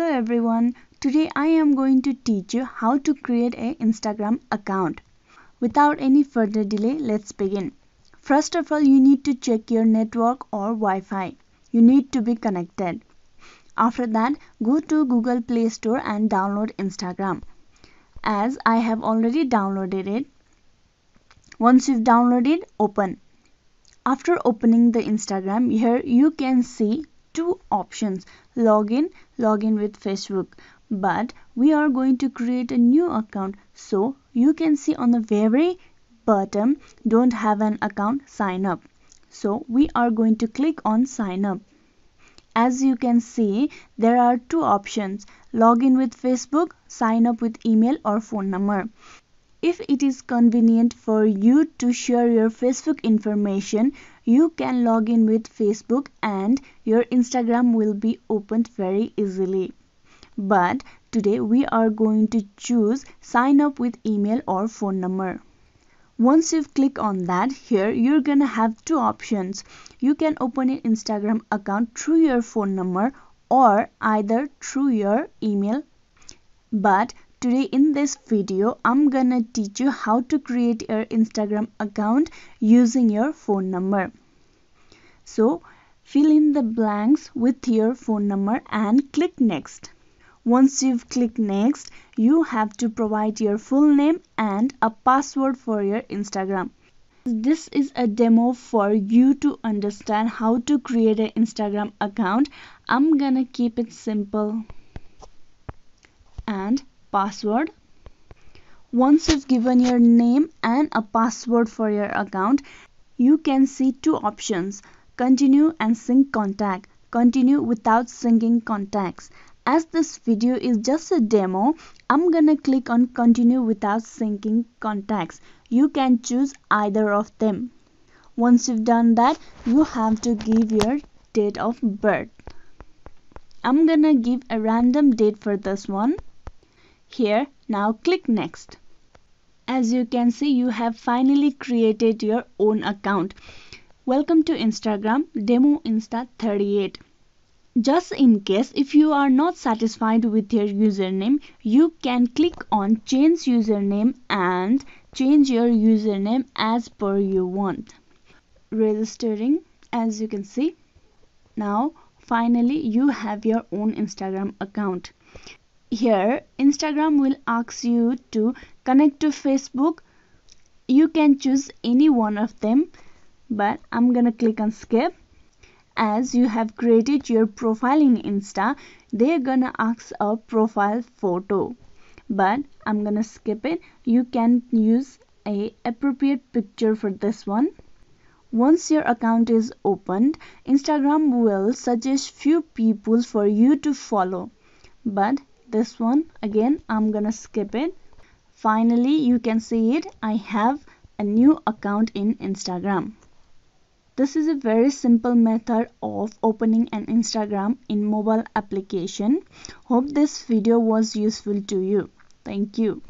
Hello everyone, today I am going to teach you how to create a Instagram account. Without any further delay, let's begin. First of all, you need to check your network or Wi-Fi. You need to be connected. After that, go to Google Play Store and download Instagram. As I have already downloaded it. Once you've downloaded, open. After opening the Instagram, here you can see two options login login with facebook. But we are going to create a new account so you can see on the very bottom don't have an account sign up. So we are going to click on sign up. As you can see there are two options login with facebook sign up with email or phone number if it is convenient for you to share your Facebook information, you can log in with Facebook and your Instagram will be opened very easily. But today we are going to choose sign up with email or phone number. Once you click on that, here you're gonna have two options. You can open an Instagram account through your phone number or either through your email. But Today in this video, I'm gonna teach you how to create your Instagram account using your phone number. So fill in the blanks with your phone number and click next. Once you've clicked next, you have to provide your full name and a password for your Instagram. This is a demo for you to understand how to create an Instagram account. I'm gonna keep it simple. And password. Once you've given your name and a password for your account you can see two options continue and sync contact. Continue without syncing contacts. As this video is just a demo i'm gonna click on continue without syncing contacts. You can choose either of them. Once you've done that you have to give your date of birth. I'm gonna give a random date for this one here, now click next. As you can see, you have finally created your own account. Welcome to Instagram Demo Insta 38. Just in case if you are not satisfied with your username, you can click on change username and change your username as per you want. Registering as you can see. Now finally you have your own Instagram account here instagram will ask you to connect to facebook. You can choose any one of them but i'm gonna click on skip. As you have created your profile in insta they're gonna ask a profile photo. But i'm gonna skip it. You can use a appropriate picture for this one. Once your account is opened instagram will suggest few people for you to follow. But this one. Again I'm gonna skip it. Finally you can see it. I have a new account in Instagram. This is a very simple method of opening an Instagram in mobile application. Hope this video was useful to you. Thank you